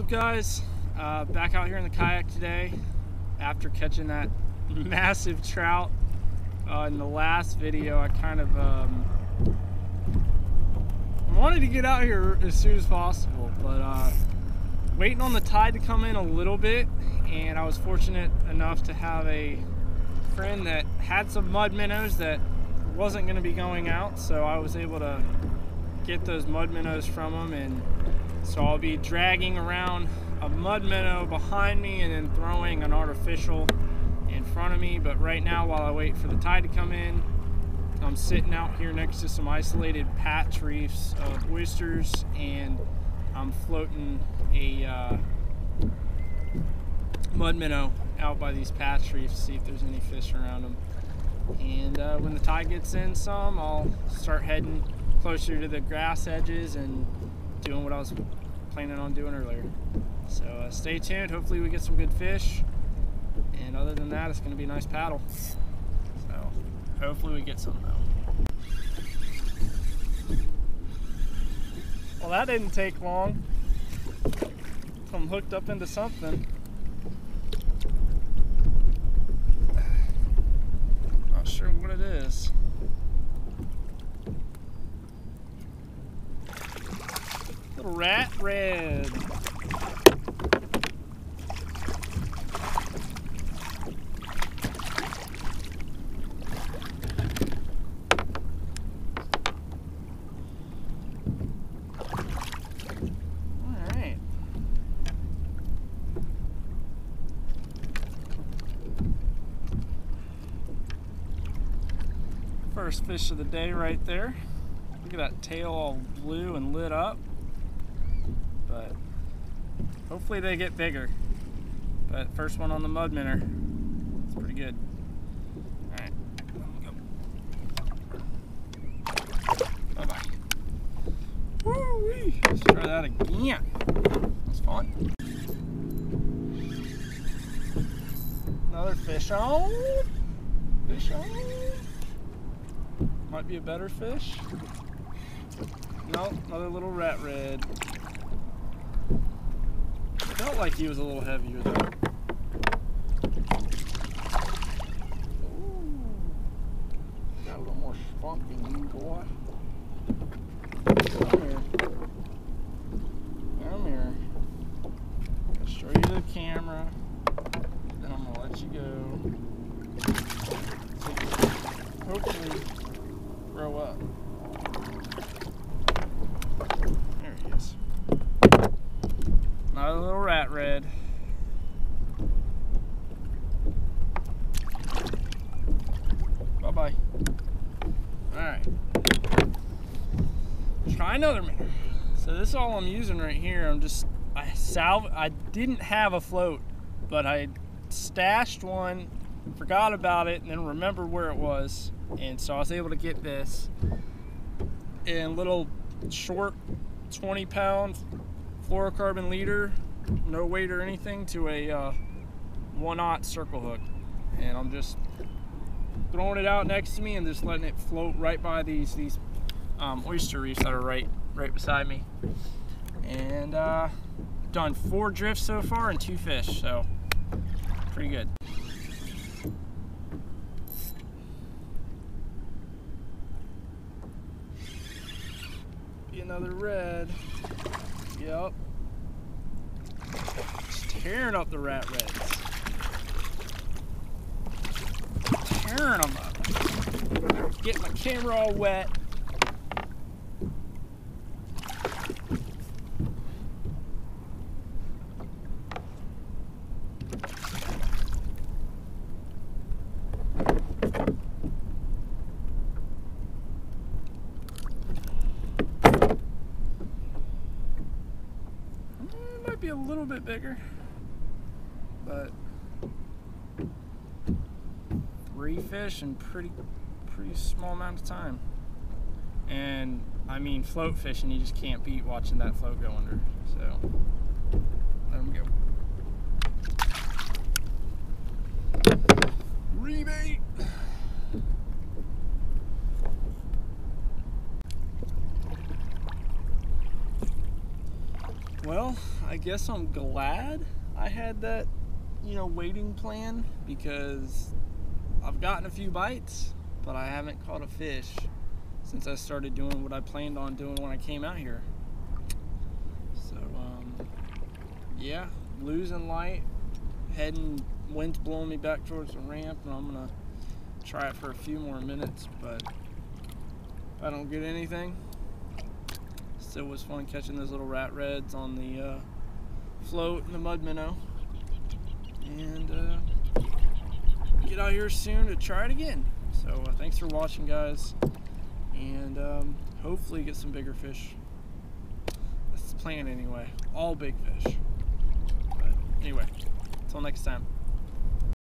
What's up guys? Uh, back out here in the kayak today after catching that massive trout. Uh, in the last video I kind of um, wanted to get out here as soon as possible but uh, waiting on the tide to come in a little bit and I was fortunate enough to have a friend that had some mud minnows that wasn't going to be going out so I was able to get those mud minnows from him and so I'll be dragging around a mud minnow behind me and then throwing an artificial in front of me. But right now, while I wait for the tide to come in, I'm sitting out here next to some isolated patch reefs of oysters and I'm floating a uh, mud minnow out by these patch reefs to see if there's any fish around them. And uh, when the tide gets in some, I'll start heading closer to the grass edges and doing what I was planning on doing earlier. So uh, stay tuned. Hopefully we get some good fish. And other than that, it's going to be a nice paddle. So hopefully we get some though. Well, that didn't take long. I'm hooked up into something. Not sure what it is. Little rat red. First fish of the day right there. Look at that tail all blue and lit up but hopefully they get bigger. But first one on the mud minnow, it's pretty good. All right, Bye bye. Woo wee! Let's try that again. That's fun. Another fish on. Fish on. Might be a better fish. No, another little rat red. Like he was a little heavier though. Got a little more. Come here. Come here. I'll show you the camera. Then I'm gonna let you go. Hopefully grow up. There he is. Another little rat red. Bye bye. Alright. Try another man. So this is all I'm using right here. I'm just I salve I didn't have a float, but I stashed one, forgot about it, and then remembered where it was. And so I was able to get this in little short 20 pound fluorocarbon leader, no weight or anything, to a uh, one aught circle hook. And I'm just throwing it out next to me and just letting it float right by these these um, oyster reefs that are right right beside me. And uh, done four drifts so far and two fish, so pretty good. Be another red. Yep. Just tearing up the rat reds. Tearing them up. Getting my camera all wet. It might be a little bit bigger, but three fish in pretty pretty small amount of time. And I mean float fishing, you just can't beat watching that float go under. So let him go. Rebate. Well, I guess I'm glad I had that, you know, waiting plan because I've gotten a few bites, but I haven't caught a fish since I started doing what I planned on doing when I came out here. So, um, yeah, losing light, heading, wind's blowing me back towards the ramp, and I'm gonna try it for a few more minutes, but if I don't get anything, still was fun catching those little rat reds on the uh, float and the mud minnow. And uh, get out here soon to try it again. So uh, thanks for watching, guys, and um, hopefully get some bigger fish. That's the plan anyway. All big fish. But anyway, until next time.